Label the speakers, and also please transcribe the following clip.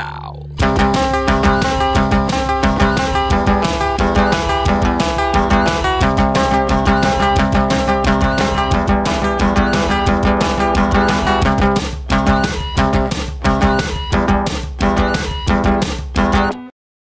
Speaker 1: foul.